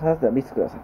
刺させたら見せてください。